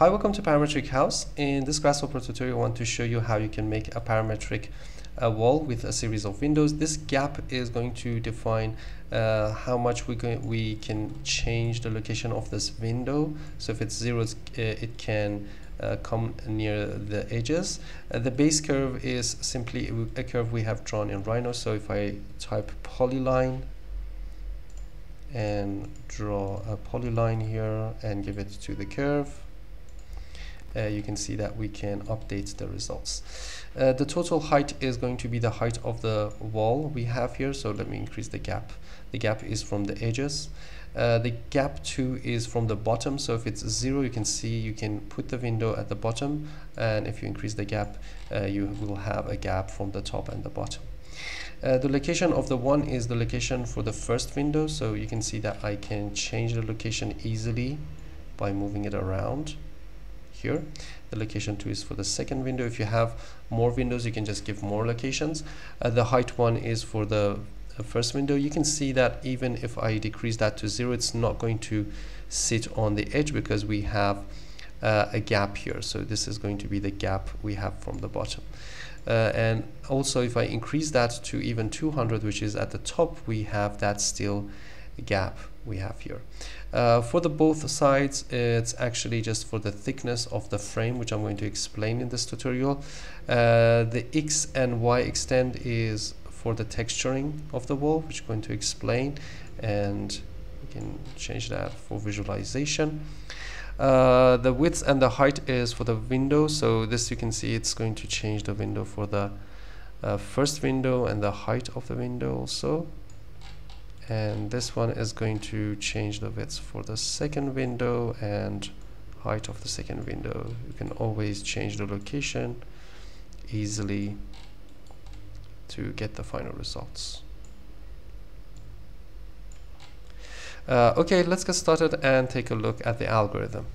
Hi, welcome to Parametric House. In this Grasshopper tutorial, I want to show you how you can make a parametric uh, wall with a series of windows. This gap is going to define uh, how much we can, we can change the location of this window. So if it's zero, it's, uh, it can uh, come near the edges. Uh, the base curve is simply a curve we have drawn in Rhino. So if I type polyline and draw a polyline here and give it to the curve, uh, you can see that we can update the results. Uh, the total height is going to be the height of the wall we have here. So let me increase the gap. The gap is from the edges. Uh, the gap 2 is from the bottom. So if it's 0, you can see you can put the window at the bottom. And if you increase the gap, uh, you will have a gap from the top and the bottom. Uh, the location of the one is the location for the first window. So you can see that I can change the location easily by moving it around here. The location 2 is for the second window. If you have more windows you can just give more locations. Uh, the height one is for the first window. You can see that even if I decrease that to zero it's not going to sit on the edge because we have uh, a gap here. So this is going to be the gap we have from the bottom. Uh, and also if I increase that to even 200 which is at the top we have that still gap we have here. Uh, for the both sides, it's actually just for the thickness of the frame, which I'm going to explain in this tutorial. Uh, the X and Y extend is for the texturing of the wall, which I'm going to explain, and we can change that for visualization. Uh, the width and the height is for the window, so this you can see it's going to change the window for the uh, first window and the height of the window also and this one is going to change the width for the second window and height of the second window. You can always change the location easily to get the final results. Uh, okay let's get started and take a look at the algorithm